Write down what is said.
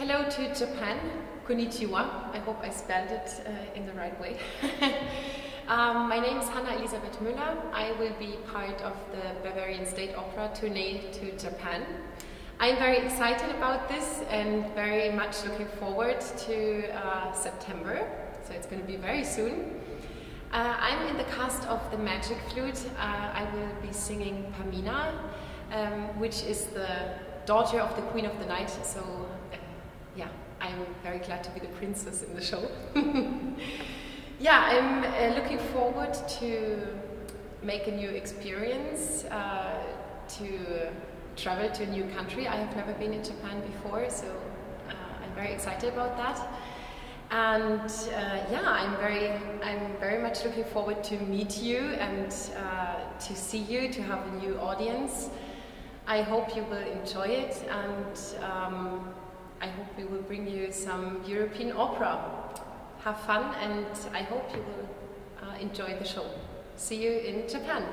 Hello to Japan, konnichiwa. I hope I spelled it uh, in the right way. um, my name is Hanna Elisabeth Müller. I will be part of the Bavarian State Opera tournée to Japan. I'm very excited about this and very much looking forward to uh, September, so it's going to be very soon. Uh, I'm in the cast of The Magic Flute. Uh, I will be singing Pamina, um, which is the daughter of the Queen of the Night, so yeah, I'm very glad to be the princess in the show. yeah, I'm uh, looking forward to make a new experience, uh, to travel to a new country. I have never been in Japan before, so uh, I'm very excited about that. And uh, yeah, I'm very, I'm very much looking forward to meet you and uh, to see you, to have a new audience. I hope you will enjoy it, and um, I hope we will bring you some European opera. Have fun, and I hope you will uh, enjoy the show. See you in Japan.